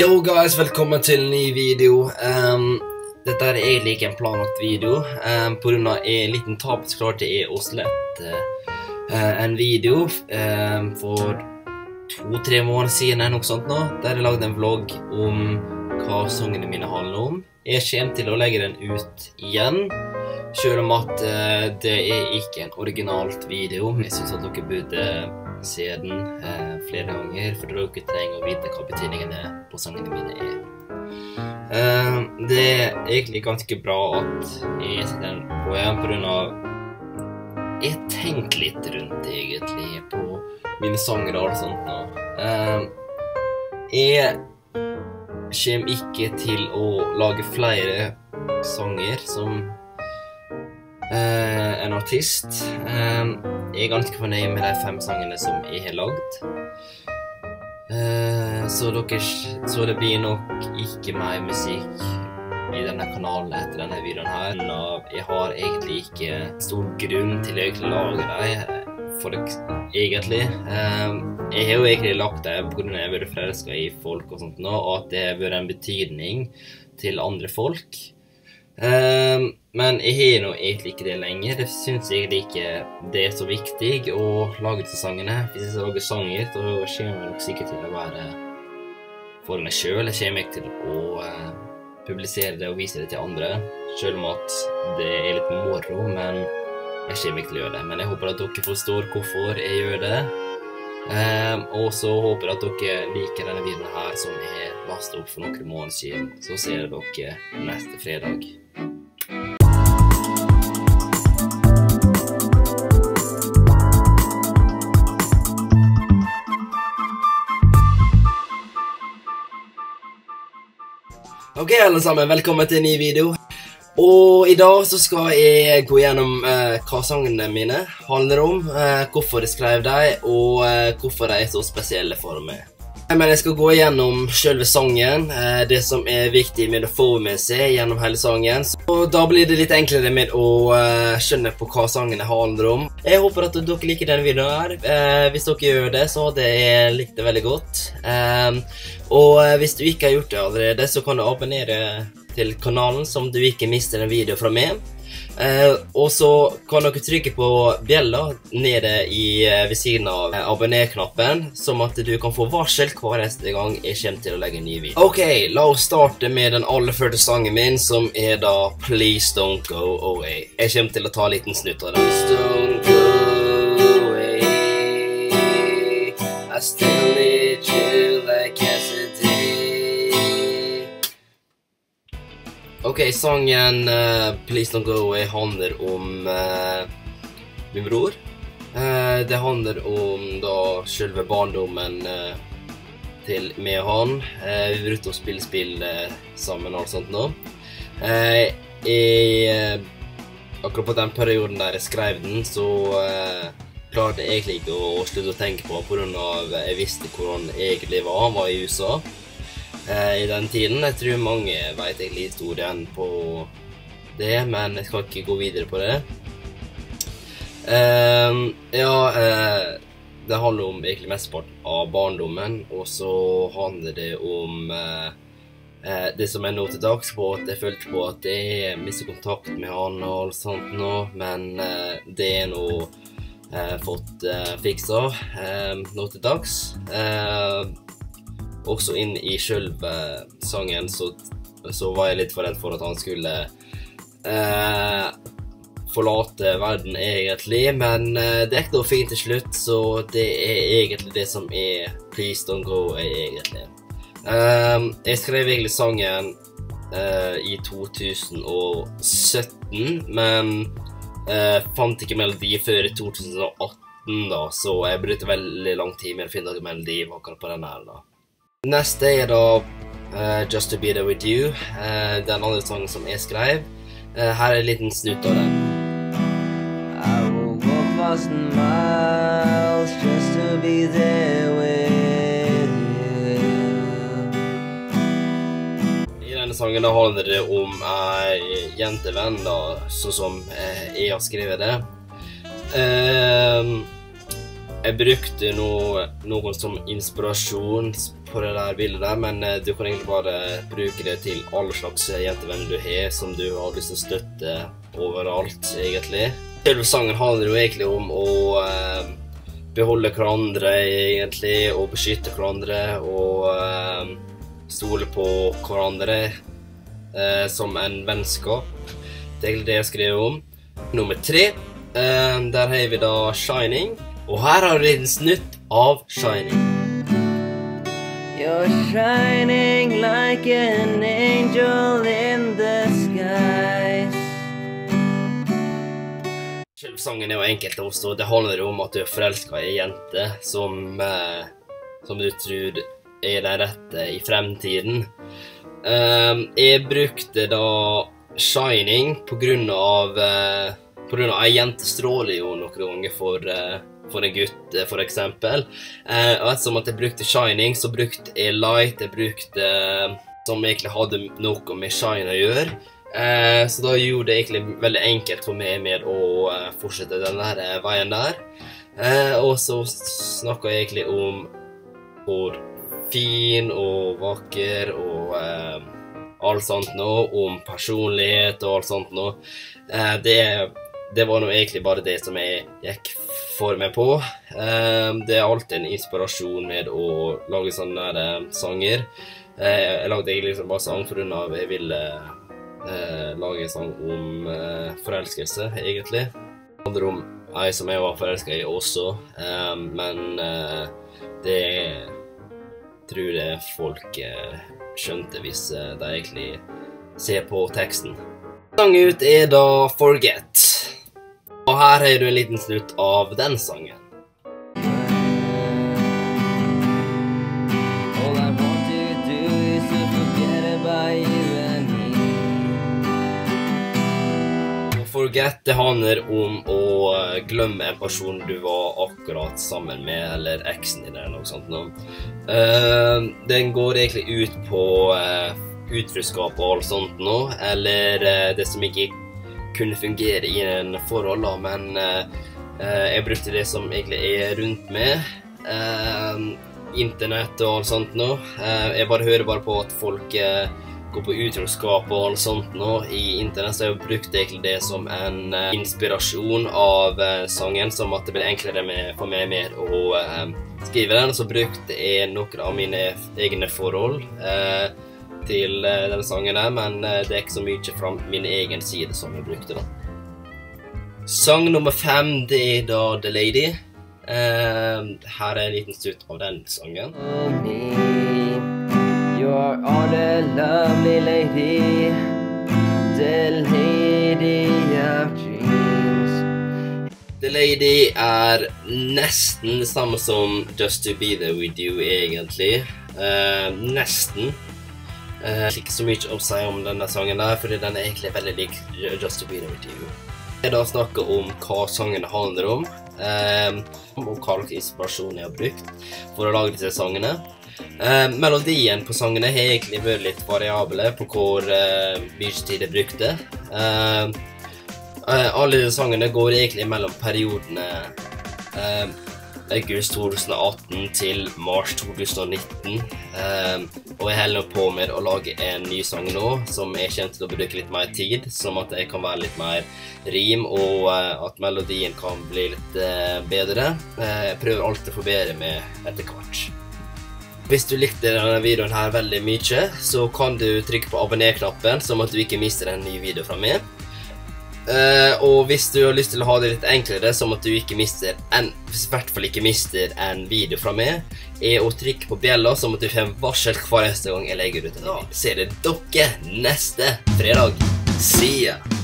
Yo guys, velkommen til en ny video. Um, dette er egentlig ikke en planlagt video. Um, på grunn av en liten tap så klarte jeg å slette uh, en video um, for to-tre måneder siden eller noe sånt nå, der jeg lagde en vlogg om hva sangene mine handler om. Jeg kommer til å legge den ut igjen, selv om at uh, det er ikke en originalt video. Jeg synes at dere burde se den uh, flere ganger, for dere trenger å vite hva betydningen er på sangene mine er. Eh, det er egentlig ganske bra at jeg setter på igjen, på grunn av Jeg tenkte litt rundt egentlig på mine sanger og alt sånt nå. Eh, jeg kommer ikke til å lage flere sanger som uh, en artist. jeg er ganske fornøyd med de fem sangene som jeg har lagd. Eh, så, dere, så det blir nok ikke mer musikk i denne kanalen etter denne videoen her. Jeg har egentlig ikke stor grunn til å egentlig lage dem, for egentlig. Eh, jeg har jo egentlig lagt dem pga. jeg har vært forelska i folk og sånt nå, og at det har vært en betydning til andre folk. Um, men jeg har nå egentlig ikke det lenger. Det syns jeg ikke det er så viktig å lage disse sangene. Hvis jeg skal lage sanger, så kommer jeg nok sikkert til å være for meg sjøl. Jeg kommer ikke til å uh, publisere det og vise det til andre, sjøl om at det er litt moro. Men jeg kommer ikke til å gjøre det. Men jeg håper at dere forstår hvorfor jeg gjør det. Um, og så håper jeg at dere liker denne videoen her som jeg lasta opp for noen måneder siden. Så ser jeg dere neste fredag. Ok, alle sammen, velkommen til en ny video. Og i dag så skal jeg gå gjennom eh, hva sangene mine handler om, eh, hvorfor jeg skrev dem, og eh, hvorfor de er så spesielle for meg. Men jeg skal gå gjennom selve sangen, eh, det som er viktig med å få med seg gjennom hele sangen. Så da blir det litt enklere med å eh, skjønne på hva sangene handler om. Jeg håper at dere liker denne videoen her. Eh, hvis dere gjør det, så hadde jeg likt det veldig godt. og hvis du ikke har gjort det allerede, så kan du abonnere til kanalen, som du ikke mister en video fra meg. Eh, og så kan dere trykke på bjella nede eh, ved siden av eh, abonner-knappen, som at du kan få varsel hver eneste gang jeg kommer til å legge en ny video. Ok, la oss starte med den aller første sangen min, som er da Please Don't Go Away. Jeg kommer til å ta en liten snutt av den. Please don't go away I Ok, sangen uh, 'Please Don't Go Away' handler om uh, min bror. Uh, det handler om da selve barndommen til meg og han. vi brukte å spille spill sammen og alt sånt nå. Jeg, akkurat på den perioden der jeg skrev den, så klarte jeg egentlig ikke å slutte å tenke på pga. jeg visste hvordan jeg egentlig var. Han var i USA. Eh, i den tiden. Jeg tror mange vet egentlig historien på det, men jeg skal ikke gå videre på det. Uh, ja, uh, det handler om egentlig mesteparten av barndommen, og så handler det om uh, det som er nå til dags, på at jeg følte på at jeg mistet kontakt med han og alt sånt nå, men det er nå fått fiksa nå til dags også inn i sjølve sangen, så, så, var jeg litt for redd for at han skulle eh, forlate verden, egentlig. Men eh, det gikk da fint til slutt, så det er egentlig det som er Please Don't Go, egentlig. Eh, jeg skrev egentlig sangen eh, i 2017, men eh, fant ikke melodi før i 2018. Da, så jeg brukte veldig lang tid med å finne melodi akkurat på den her. da. Neste er da uh, Just To Be There With You, uh, den andre sangen som jeg skrev. Uh, her er en liten snutt av den. I will walk thousand miles just to be there with you. I denne sangen da handler det om ei jentevenn, da, sånn som jeg har skrevet det. Uh, jeg brukte noe, noe som inspirasjon på det der bildet der, men eh, du kan egentlig bare bruke det til alle slags jentevenner du har, som du har lyst til å støtte overalt, egentlig. Selve sangen handler jo egentlig om å eh, beholde hverandre, egentlig, og beskytte hverandre, og eh, stole på hverandre eh, som en vennskap. Det er egentlig det jeg skrev om. Nummer tre, eh, der har vi da Shining. Og her har du en snutt av Shining. You're shining like an angel in the skies. Sangen er jo enkelt å forstå. Det handler om at du er forelska i ei jente som, eh, som du tror er den rette i fremtiden. Um, jeg brukte da Shining på grunn av eh, På grunn av ei jente stråler jo noen ganger for, eh, for en gutt, eh, for eksempel. Eh, ettersom at jeg brukte Shining, så brukte jeg Light. Jeg brukte eh, Som egentlig hadde noe med Shine å gjøre. Eh, så da gjorde det egentlig veldig enkelt for meg med å eh, fortsette den der veien der. Eh, og så snakka jeg egentlig om hvor fin og vakker og eh, alt sånt noe, om personlighet og alt sånt noe. Det, det var nå egentlig bare det som jeg gikk for meg på. Eh, det er alltid en inspirasjon med å lage sånne der, eh, sanger. Eh, jeg lagde egentlig liksom bare sang av jeg ville eh, lage en sang om forelskelse, egentlig. Det handler om ei som jeg var forelska i også, eh, men det tror jeg folk skjønte hvis de egentlig ser på teksten. Sangen ut er da Forget. Her har du en liten snutt av den sangen. Forget det handler om å glemme en person du var akkurat sammen med, eller eksen din eller noe sånt. Eh, den går egentlig ut på uh, utroskap og alt sånt nå, eller uh, det som ikke kunne fungere i en forhold, da, men eh, eh, jeg brukte det som egentlig er rundt meg. Eh, internett og alt sånt nå. Jeg bare hører bare på at folk går på utroskap og alt sånt nå i internett, så jeg brukte egentlig det som en inspirasjon av sangen, som at det ble enklere med, for meg mer å skrive den. Så brukte jeg noen av mine egne forhold eh, til den denne sangen her, men eh, det er ikke så mye fra min egen side som jeg brukte da. Sang nummer fem, det er da The Lady. Uh, her er en liten stutt av den sangen. You're all the lovely lady, the lady of dreams. The Lady er nesten det samme som Just To Be There With You, egentlig. Uh, nesten. Eh, ikke så mye å si om denne sangen der, fordi den er egentlig veldig lik Just To Be There With You. Jeg da snakker om hva sangen handler om, um, og hva slags inspirasjon jeg har brukt for å lage disse sangene. Um, melodien på sangene har egentlig vært litt variable på hvor uh, mye tid jeg brukte. Eh, alle disse sangene går egentlig mellom periodene august 2018 til mars 2019. Eh, og jeg holder på med å lage en ny sang nå, som jeg kommer til å bruke litt mer tid. sånn at jeg kan være litt mer rim, og eh, at melodien kan bli litt eh, bedre. Eh, jeg prøver alltid å forbedre meg etter hvert. Hvis du likte denne videoen her veldig mye, så kan du trykke på abonner-knappen, sånn at du ikke mister en ny video fra meg. Eh, og hvis du har lyst til å ha det litt enklere, som at du ikke mister en, i hvert fall ikke mister en video fra meg, er å trykke på bjella, som at du får varsel hver eneste gang jeg legger ut en video. det dere neste fredag. See ya!